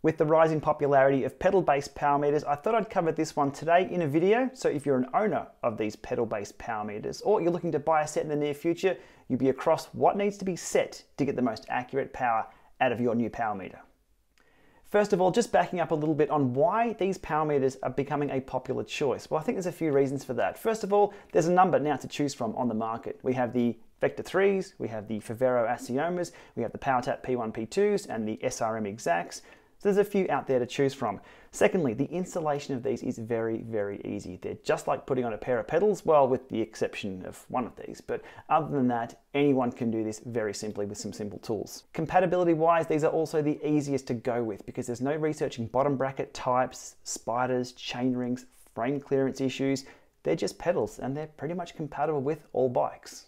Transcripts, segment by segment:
With the rising popularity of pedal-based power meters, I thought I'd cover this one today in a video. So if you're an owner of these pedal-based power meters or you're looking to buy a set in the near future, you'll be across what needs to be set to get the most accurate power out of your new power meter. First of all, just backing up a little bit on why these power meters are becoming a popular choice. Well, I think there's a few reasons for that. First of all, there's a number now to choose from on the market. We have the Vector 3s, we have the Favero Assiomas, we have the PowerTap P1 P2s, and the SRM Exakts. So there's a few out there to choose from. Secondly, the installation of these is very, very easy. They're just like putting on a pair of pedals, well, with the exception of one of these. But other than that, anyone can do this very simply with some simple tools. Compatibility wise, these are also the easiest to go with because there's no researching bottom bracket types, spiders, chain rings, frame clearance issues. They're just pedals and they're pretty much compatible with all bikes.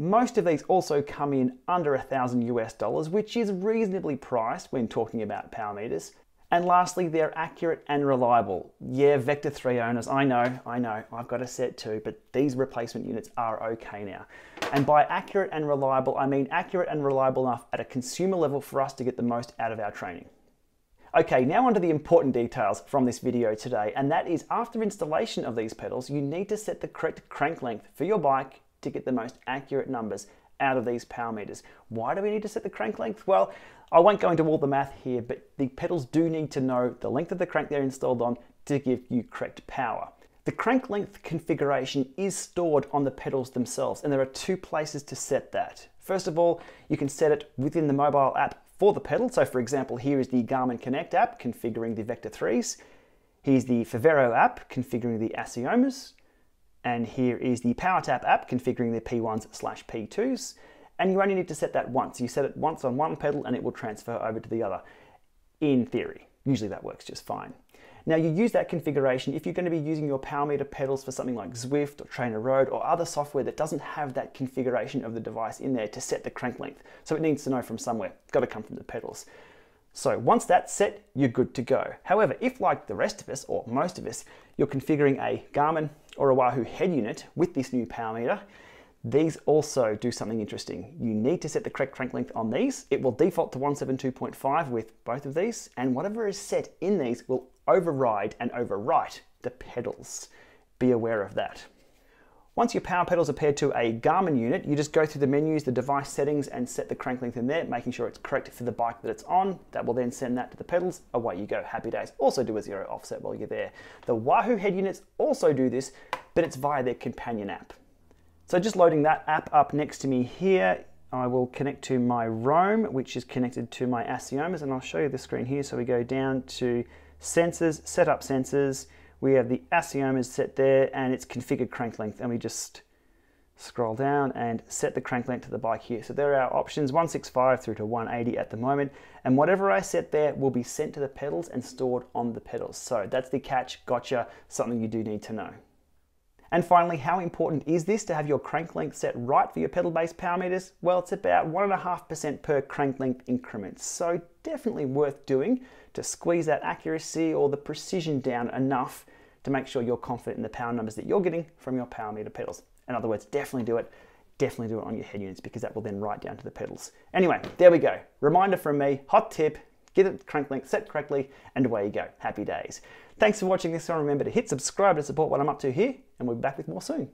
Most of these also come in under a thousand US dollars, which is reasonably priced when talking about power meters. And lastly, they're accurate and reliable. Yeah, Vector 3 owners, I know, I know, I've got a set too, but these replacement units are okay now. And by accurate and reliable, I mean accurate and reliable enough at a consumer level for us to get the most out of our training. Okay, now onto the important details from this video today, and that is after installation of these pedals, you need to set the correct crank length for your bike to get the most accurate numbers out of these power meters. Why do we need to set the crank length? Well, I won't go into all the math here, but the pedals do need to know the length of the crank they're installed on to give you correct power. The crank length configuration is stored on the pedals themselves, and there are two places to set that. First of all, you can set it within the mobile app for the pedal. So for example, here is the Garmin Connect app configuring the Vector 3s. Here's the Favero app configuring the Assiomas. And here is the PowerTap app configuring the P1s slash P2s. And you only need to set that once. You set it once on one pedal and it will transfer over to the other. In theory, usually that works just fine. Now you use that configuration if you're going to be using your power meter pedals for something like Zwift or TrainerRoad or other software that doesn't have that configuration of the device in there to set the crank length. So it needs to know from somewhere. It's got to come from the pedals. So once that's set, you're good to go. However, if like the rest of us, or most of us, you're configuring a Garmin or a Wahoo head unit with this new power meter, these also do something interesting. You need to set the correct crank length on these. It will default to 172.5 with both of these, and whatever is set in these will override and overwrite the pedals. Be aware of that. Once your power pedals are paired to a Garmin unit, you just go through the menus, the device settings, and set the crank length in there, making sure it's correct for the bike that it's on. That will then send that to the pedals. Away you go. Happy days. Also do a zero offset while you're there. The Wahoo head units also do this, but it's via their companion app. So just loading that app up next to me here, I will connect to my Roam, which is connected to my Assiomas, and I'll show you the screen here. So we go down to sensors, set up sensors, we have the Assiomas set there and it's configured crank length and we just scroll down and set the crank length to the bike here. So there are our options 165 through to 180 at the moment and whatever I set there will be sent to the pedals and stored on the pedals. So that's the catch, gotcha, something you do need to know. And finally, how important is this to have your crank length set right for your pedal-based power meters? Well, it's about 1.5% per crank length increment, so definitely worth doing to squeeze that accuracy or the precision down enough to make sure you're confident in the power numbers that you're getting from your power meter pedals. In other words, definitely do it. Definitely do it on your head units because that will then write down to the pedals. Anyway, there we go. Reminder from me, hot tip, get it crank length set correctly, and away you go. Happy days. Thanks for watching this one. Remember to hit subscribe to support what I'm up to here, and we'll be back with more soon.